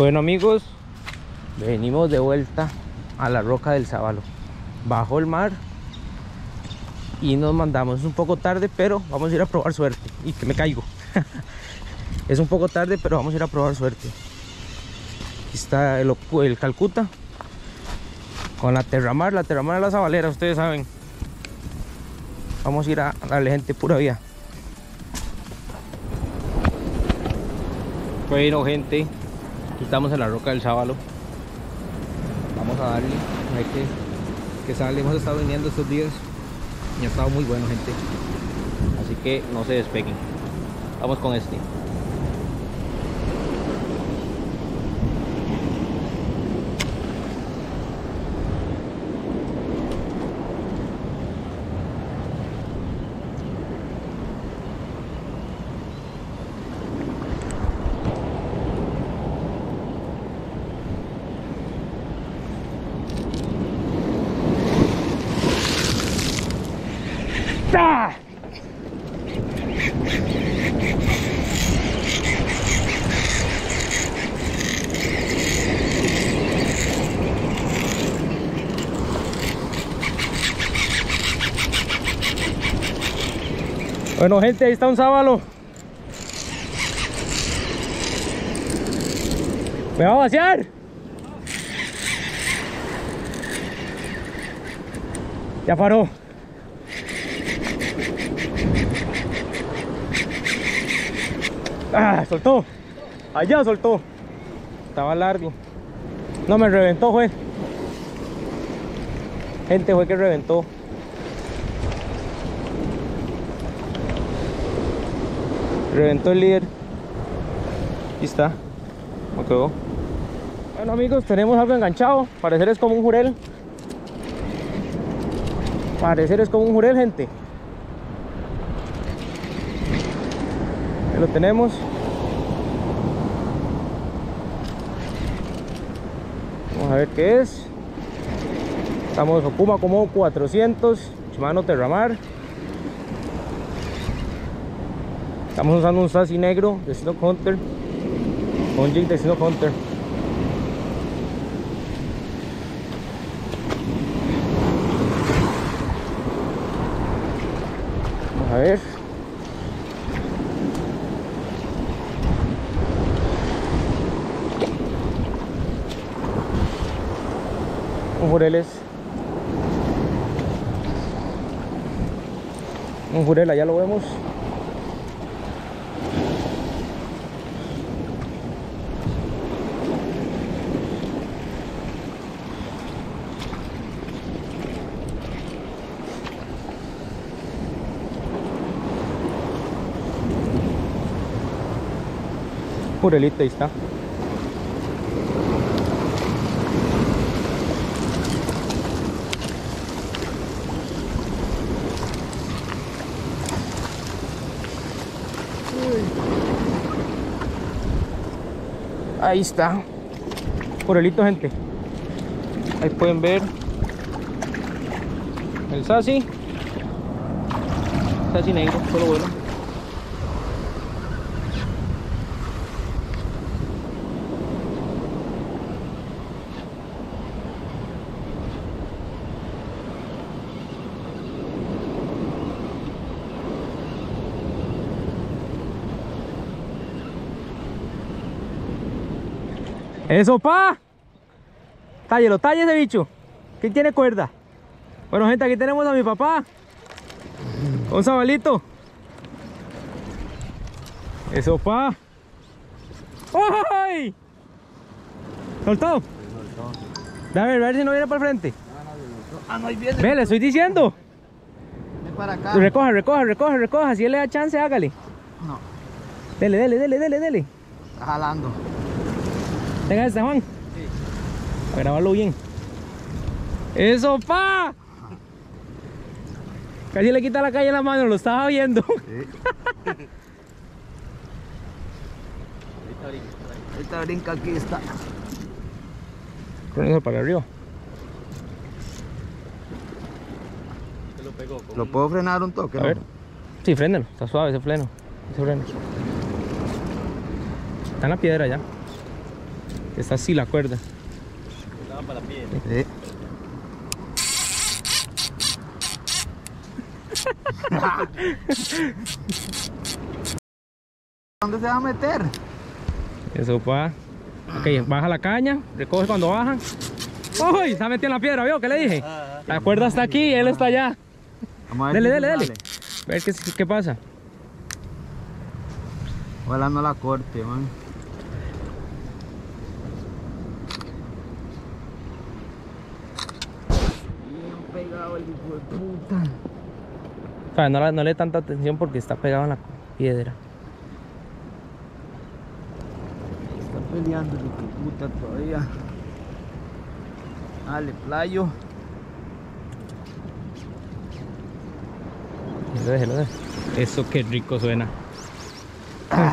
Bueno amigos, venimos de vuelta a la roca del Sábalo. Bajo el mar y nos mandamos. Es un poco tarde, pero vamos a ir a probar suerte. Y que me caigo. es un poco tarde, pero vamos a ir a probar suerte. Aquí está el, Calcuta con la Terramar. La Terramar es la Zabalera, ustedes saben. Vamos a ir a darle gente pura vida. Bueno gente, estamos en la roca del Sábalo. Vamos a darle, a ver qué, qué sale. Hemos estado viniendo estos días y ha estado muy bueno gente. Así que no se despeguen. Vamos con este. ¡Ah! Bueno gente, ahí está un sábalo. ¿Me va a vaciar? Ya paró. Ah, soltó. Allá soltó. Estaba largo. No me reventó, fue. Gente, fue que reventó. Reventó el líder. Aquí está. Me quedó. Bueno amigos, tenemos algo enganchado. Parecer es como un jurel. Parecer es como un jurel, gente. Ahí lo tenemos. Vamos a ver qué es. Estamos Okuma como 400. Shimano Terramar. Estamos usando un Sassy negro de Snow Hunter. Un jig de Snow Hunter. A ver. Un jureles. Un jurel, ya lo vemos. Jurelito, ahí está. Ahí está. Jurelito, gente. Ahí pueden ver el Sassy. Sassy negro, solo bueno. Eso, pa. Tállelo, talle ese bicho. ¿Quién tiene cuerda? Bueno, gente, aquí tenemos a mi papá. Un sabalito. Eso, pa. ¡Ay! ¿Soltó? A ver, a ver si no viene para el frente. Ah, no, ahí viene. Ve, le estoy diciendo. Ven para acá. Recoja, recoja, recoja, recoja. Si él le da chance, hágale. No, Dele, dele, dele, dele, dele. está jalando. Tenga este, Juan. A grabarlo bien. ¡Eso, pa! Casi le quita la calle a la mano, lo estaba viendo. Ahorita brinca aquí está. Con eso para arriba. ¿Lo puedo frenar un toque? A no? ver. Sí, frénelo. Está suave ese freno. Ese freno. Está en la piedra ya. Que está así la cuerda. Sí. ¿Dónde se va a meter? Eso pa. Ok, baja la caña, recoge cuando baja. ¡Uy! Está metido en la piedra, ¿vio? ¿Qué le dije? La cuerda está aquí y él está allá. Vamos a ver Dele, dele, se dele. A ver qué, qué pasa. Ojalá no la corte, man. Bien pegado el hijo de puta. O sea, no, la- no le dé tanta atención porque está pegado en la piedra. Está peleando el puta todavía. Dale, playo. Déjelo, déjelo, déjelo. Eso qué rico suena.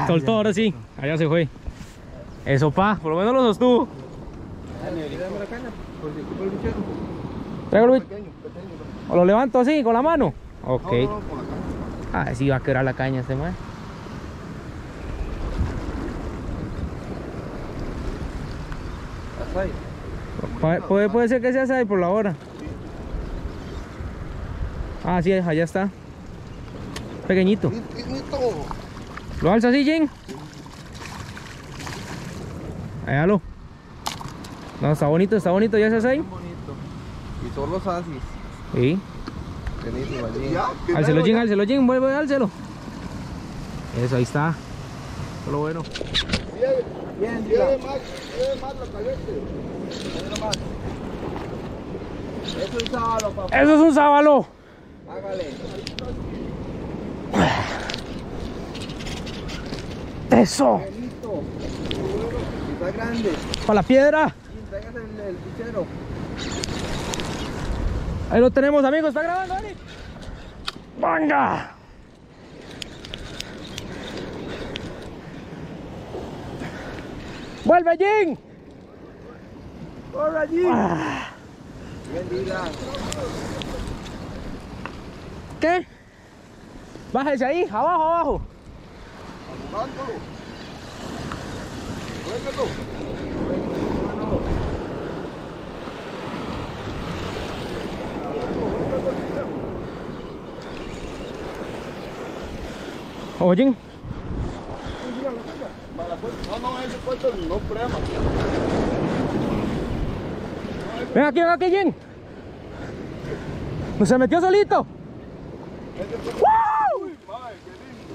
Soltó, ahora sí. Allá se fue. Eso pa, por lo menos lo sostuvo. Traigo el bicho. ¿O lo levanto así, con la mano? Ok. Ah, sí va a quebrar la caña este man. Puede, puede- puede ser que sea ahí por la hora. Ah, sí, allá está. Pequeñito. ¿Lo alza así, Jin? Hágalo. No, está bonito, está bonito, ¿ya se ahí? bonito. Y solo sasis. Sí. Buenísimo, allí. Álcelo, Jin, álcelo, Jin, vuelve, álcelo. Eso, ahí está. Es lo bueno. Bien, Lleve más, lleve más caliente. Eso es sábalo, papá. Eso es un sábalo. Hágale. Eso. Está grande. Para la piedra. Tráigase el, el. Ahí lo tenemos, amigos. ¿Está grabando, Dani? ¡Venga! ¡Vuelve, Jin! ¡Corre allí! Ah. ¿Qué? Bájese ahí, abajo, abajo. Suéltalo. Jin. No, no, ese puesto no prema. Ven aquí, ven aquí, Jin. ¿No se metió solito? ¡Wow!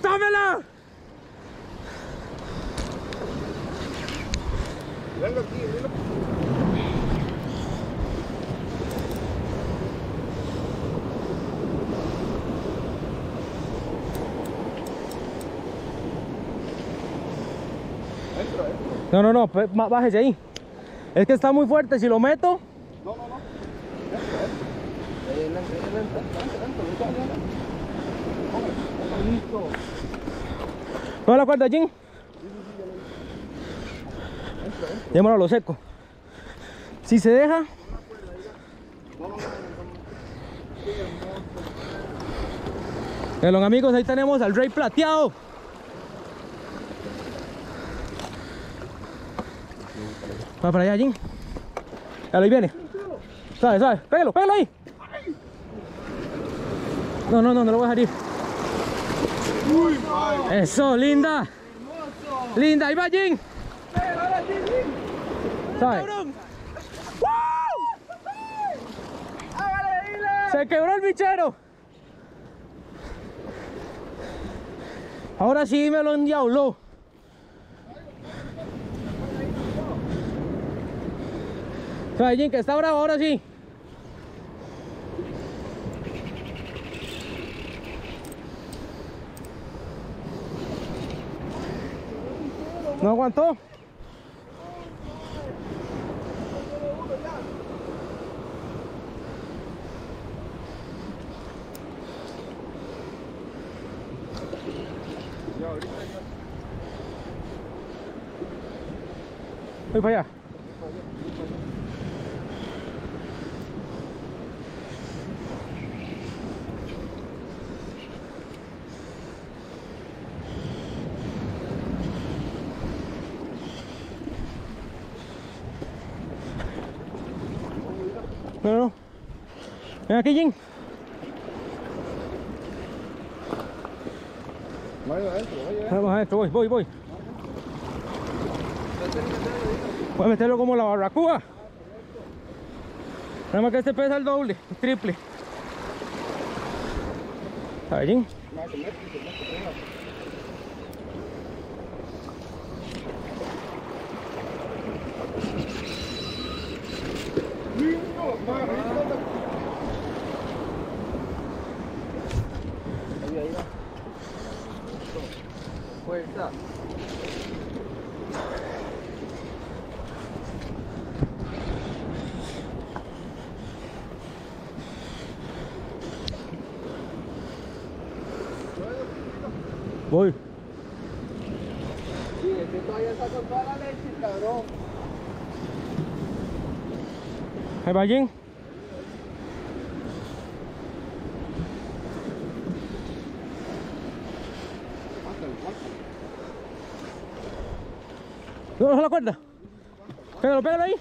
¡Dámela! Venga aquí, No, no, no, bájese ahí. Es que está muy fuerte, si lo meto. No, no, no. Eh. ¿No la cuerda, Jin? Démoslo a lo seco. Si se deja. Bueno, amigos, ahí tenemos al rey plateado. Va para allá, Jin. Ahí viene. Suave, suave. Pégalo, pégalo ahí. No, no, no, no lo voy a dejar. Eso, linda. Linda, ahí va Jin. ¿Sabes? Se quebró el bichero. Ahora sí me lo endiabló. ¿Sabes, Jin? Que está bravo, ahora sí. ¿No aguantó? Voy para allá. No, no. Ven aquí, Jin. Vaya adentro, vaya Vamos adentro, voy, voy, voy. Voy a meterlo como la barracuda. Nada más que este pesa el doble, el triple. A ver, Jin. Más se mete, se mete, venga. Lindo, más, lindo. Fuerza. Voy. Sí, este todavía está con toda la leche, cabrón. Ahí va, Jin. No, no la cuerda. Pégalo, pégalo ahí.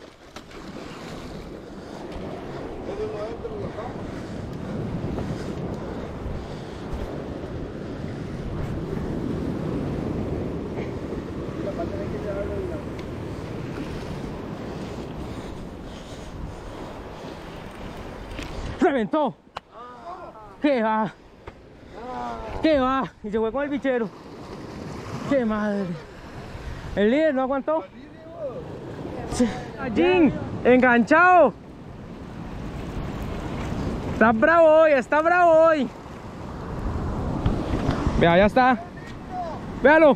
¡Reventó! ¿Qué va? ¿Qué va? Y se fue con el bichero. ¡Qué madre! El líder no aguantó. Jin, enganchado. Está bravo hoy, está bravo hoy. Vea, ya está. Véalo.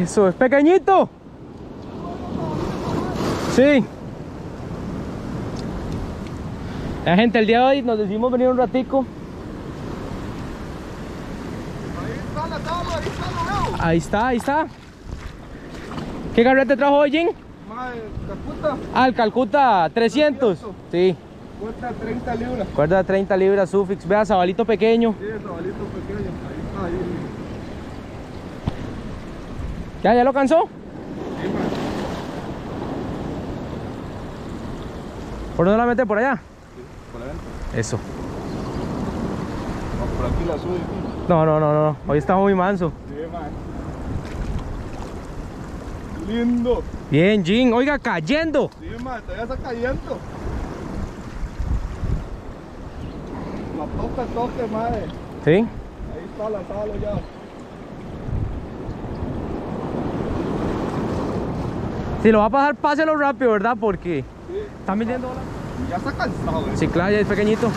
Eso, es pequeñito. Sí. La gente, el día de hoy nos decidimos venir un ratico. Ahí está ahí está lo veo. Ahí está, ahí está. ¿Qué carrete trajo hoy? Madre, Calcuta, Ah, el Calcuta 300. Sí, cuesta 30 libras. cuerda 30 libras, Sufix. Vea, sabalito pequeño. Sí, sabalito pequeño. Ahí está, ahí. ¿Ya, ya lo cansó? Sí. ¿Por dónde la mete? ¿Por allá? Por adentro. Eso. No, por aquí la sube. No, no, no, no. Hoy está muy manso. Sí, madre. Lindo. Bien, Jin. Oiga, cayendo. Sí, madre, todavía está cayendo. La toca, toque, madre. Sí. Ahí está la sala ya. Si lo va a pasar, páselo rápido, ¿verdad? Porque Sí. están vendiendo. Ya está cansado, eh. Sí, claro, ya es pequeñito.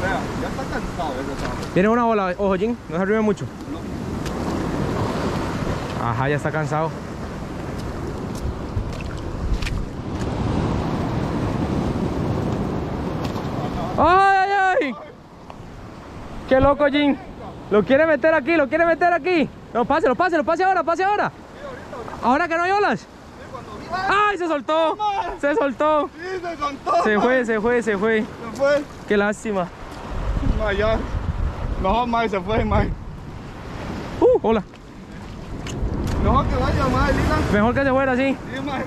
Vea, ya está cansado ese. Tiene una bola. Ojo, Jin. No se arrime mucho. Ajá, ya está cansado. ¡Ay, ay, ay! ¡Qué loco, Jin! Lo quiere meter aquí, lo quiere meter aquí. No, páselo, páselo, pase ahora, pase ahora. Ahora que no hay olas. ¡Ay, se soltó! Se soltó. Sí, se fue, se fue, se fue. Se fue. Qué lástima. Ma, ya. No, se fue, ma. Uh, hola. No, que vaya, ma, Lila. Mejor que se fuera así. Sí, ma.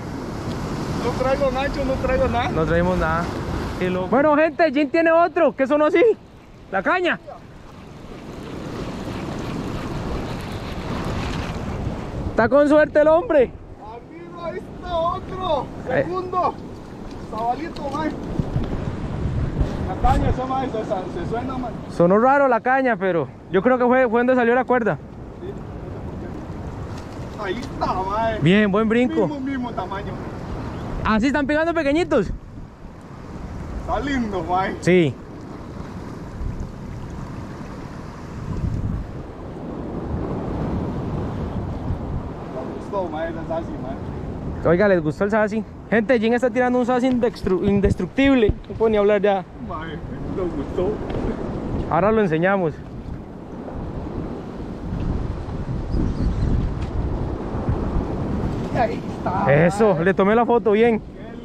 No traigo gancho, no traigo nada. No traemos nada. Qué loco. Bueno, gente, Jin tiene otro. que sonó así? La caña. Está con suerte el hombre. Amigo, ahí está otro. Segundo. Sabalito, ma. La caña, esa, ma, se, se suena, ma. Sonó raro la caña, pero yo creo que fue, fue donde salió la cuerda. Ahí está, ma. Bien, buen brinco. Mismo, mismo tamaño. Así están pegando pequeñitos. Está lindo, ma. Sí. Oiga, ¿les gustó el sassy? Gente, Jin está tirando un indestru- indestructible. No puedo ni hablar ya. Ma, nos gustó. Ahora lo enseñamos. Ahí está. Eso, le tomé la foto bien.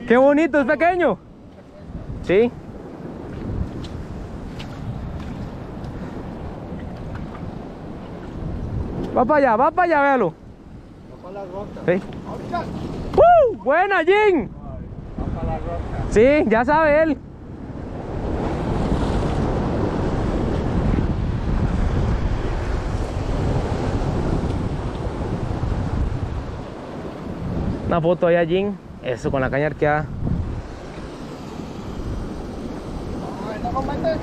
Qué bonito, es pequeño. Sí. Va para allá, va para allá, véalo. Para la roca. Sí. ¡Uh! ¡Buena, Jin! Ay, la roca. Sí, ya sabe él. Una foto ahí allí, eso con la caña arqueada.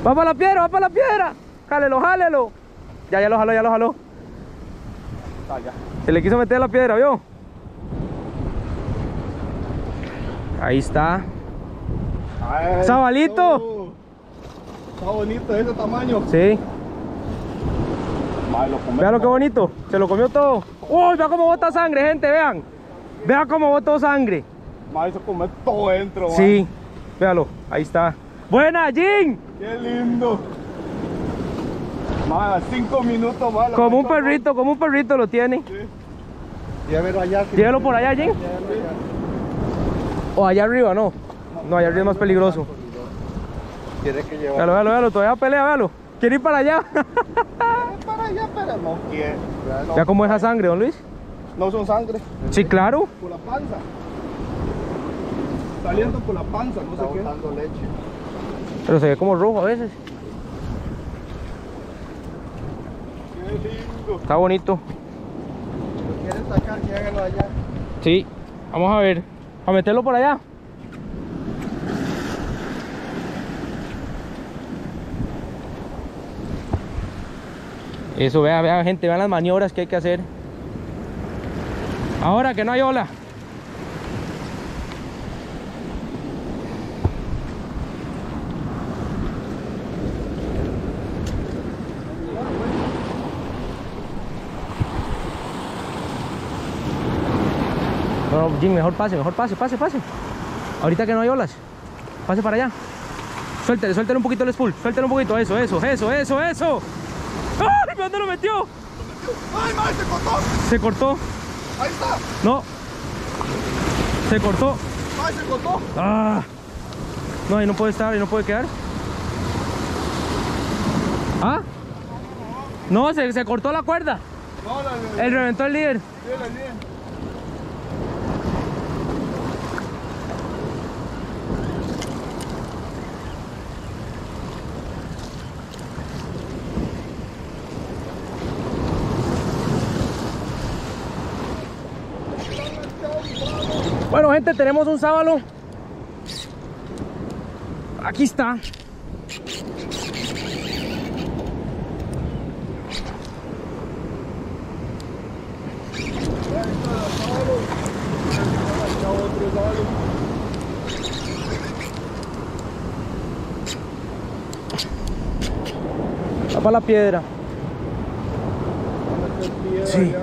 Va para la piedra, va para la piedra. Jálelo, jálelo. Ya, ya lo jaló, ya lo jaló. Se le quiso meter la piedra, ¿vio? Ahí está. Sabalito. Está bonito de ese tamaño. Sí. Vean lo que bonito. Se lo comió todo. Uy, vea cómo bota sangre, gente, vean. Vean cómo botó sangre. Mae, se come todo dentro. Sí. Véalo, ahí está. Buena, Jin. Qué lindo. A cinco minutos, lo Como un perrito, como un perrito lo tiene. Sí. Llévelo allá. si Llévelo por allá, allá. O allá arriba, no. No, allá arriba es más peligroso. Tiene que llevar. Véalo, véalo, véalo. Todavía pelea, véalo. Quiere ir para allá. Para allá, pero no quiere. Vea cómo es esa sangre, don Luis. No son sangre. Sí, claro. Por la panza. Saliendo por la panza, no Está sé qué. botando leche. Pero se ve como rojo a veces. Qué lindo. Está bonito. ¿Lo quieren sacar? Llévelo allá. Sí. Vamos a ver. A meterlo por allá. Eso, vea, vea, gente, vean las maniobras que hay que hacer. Ahora que no hay ola. No, Jim, mejor pase, mejor pase, pase, pase. Ahorita que no hay olas. Pase para allá. Suéltele, suéltele un poquito el spool. Suéltele un poquito. Eso, eso, eso, eso, eso. ¡Ay! ¿Dónde lo metió? ¡Ay, mae, se cortó! Se cortó. ¡Ahí está! No. Se cortó. ¡Ay, se cortó! Ah. No, ahí no puede estar, ahí no puede quedar. ¿Ah? No, se, se cortó la cuerda. No, la, la, El reventó el líder. sí, la línea. Bueno, gente, tenemos un sábalo. Aquí está. Va para la piedra. Sí.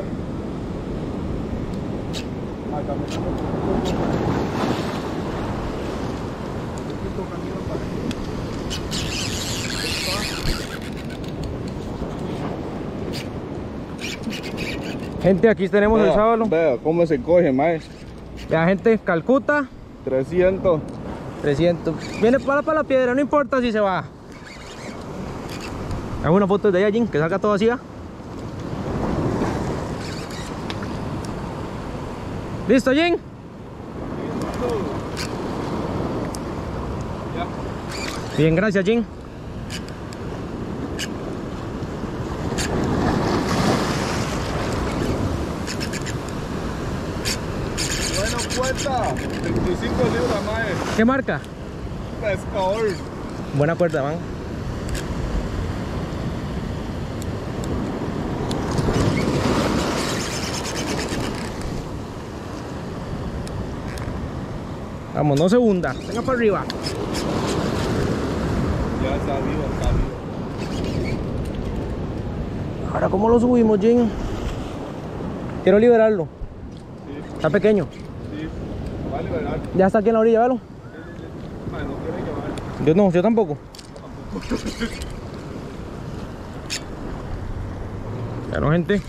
Gente, aquí tenemos el sábalo. Vea cómo se coge, mae. La gente, Calcuta, 300. 300. Viene para, para la piedra, no importa si se va. Hago una foto de allá, Jim, que salga todo así. ¿ah? ¿Listo, Jim? Bien, gracias, Jim. Bueno, cuesta 25 libras, mae. ¿Qué marca? Pescador. Buena cuerda, man. Vamos, no se hunda. Venga para arriba. Ya está vivo, está vivo. Ahora, ¿cómo lo subimos, Jim? Quiero liberarlo. Sí, Está pequeño. sí. Va a liberar. Ya está aquí en la orilla, ¿velo? Mae, no quiere llevar. Yo no, yo tampoco. Bueno, gente.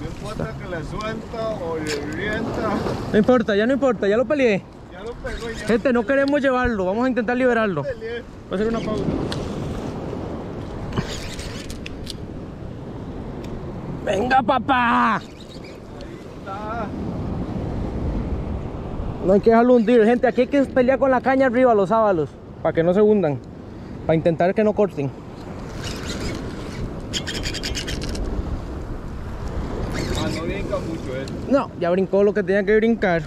No importa que le suelta o le rienta. No importa, ya no importa, ya lo peleé. Ya lo pegó y ya Gente, no queremos llevarlo, vamos a intentar liberarlo. peleé. Voy a hacer una pausa. Venga, papá. Está. No hay que dejarlo hundir, gente. Aquí hay que pelear con la caña arriba los sábalos. Para que no se hundan. Para intentar que no corten. Ah, no brinca mucho él. No, ya brincó lo que tenía que brincar.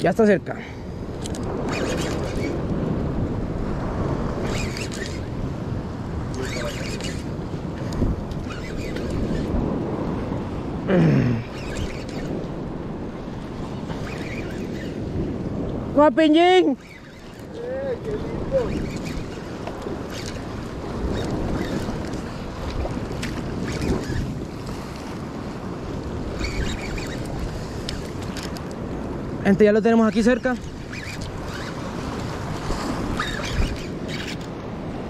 Ya está cerca. Lindo. Gente, ya lo tenemos aquí cerca.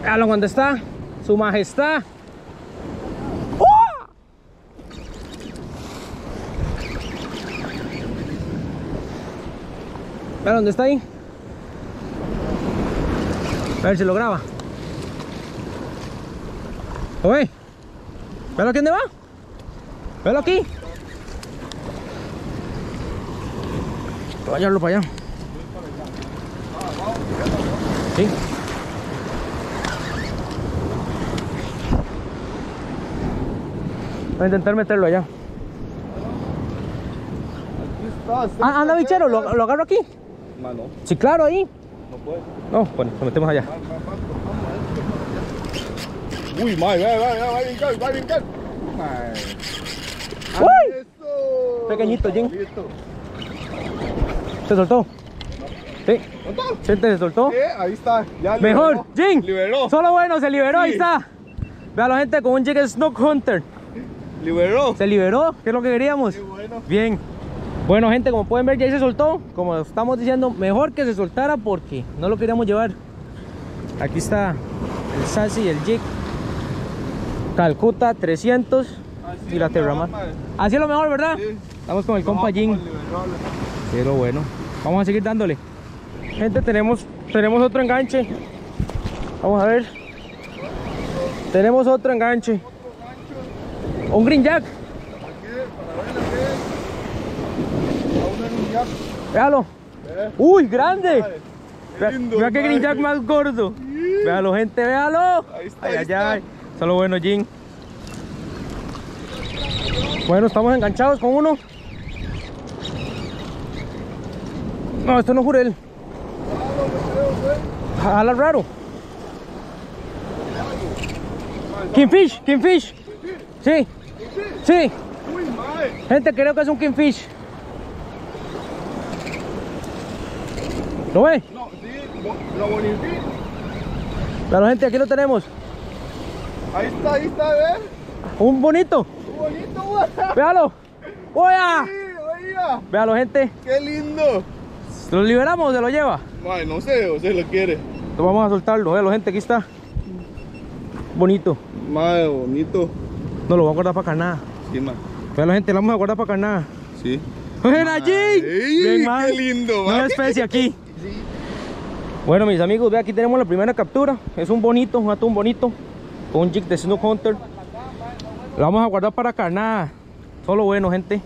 Veanlo dónde está. Su majestad. Vean dónde está ahí. A ver si lo graba. Oye. ¿Velo aquí dónde va? ¿Velo aquí? Voy a llevarlo para allá. Sí. Voy a intentar meterlo allá. Aquí está. está Ah, anda, bichero, ¿lo, lo agarro aquí? Mano, Sí, claro, ahí. no puede. No, bueno, lo metemos allá. Uy, mae, va, va, va, va a brincar, va a brincar. ¡Uy! Eso. Pequeñito, Jin. Listo. ¿Se soltó? Sí. ¿Cuánto? ¿Siente, se soltó? Eh, ahí está. Ya Mejor. Jin. Liberó. Solo bueno, se liberó, ahí Sí. está. Vea la gente con un jig Snook Hunter. Liberó. Se liberó, que es lo que queríamos. Bueno. Bien. Bueno, gente, como pueden ver, ya se soltó. Como estamos diciendo, mejor que se soltara porque no lo queríamos llevar. Aquí está el Sassy y el Jig. Calcuta 300 Así y la Terramar. Así es lo mejor, ¿verdad? Sí. Estamos con el compa Jin. Pero bueno, vamos a seguir dándole. Gente, tenemos, tenemos otro enganche. Vamos a ver. Tenemos otro enganche. Un green jack. Aquí, para ver lo que es. A uno en un jack. Véalo. Eh, Uy, grande. lindo, vea qué green jack más gordo. Véalo, gente, véalo. Ahí está, Ay, ahí ay, está. Solo bueno, Jin. Bueno, estamos enganchados con uno. No, esto no es jurel. Jala raro. Kingfish, Kingfish. Sí, sí. Gente, creo que es un Kingfish. ¿Lo ve? No, sí, lo bonito. Claro, gente, aquí lo tenemos. Ahí está, ahí está, ¿ves? Un bonito. Qué bonito, güey. Véalo. ¡Oya! Sí, oiga. Véalo, gente. Qué lindo. ¿Lo liberamos o se lo lleva? Mae, no sé, o se lo quiere. Lo vamos a soltarlo. Véalo, gente, aquí está. Bonito. Mae, bonito. No lo voy a guardar para carnada. Sí, mae. Véalo, gente, lo vamos a guardar para carnada. Sí. Ey, Bien, qué man. lindo, Una man. especie aquí. Bueno, mis amigos, ve aquí tenemos la primera captura. Es un bonito, un atún bonito. Con un jig de Snook Hunter. Lo vamos a guardar para carnada. Solo bueno, gente.